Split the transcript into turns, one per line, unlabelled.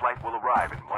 flight will arrive in one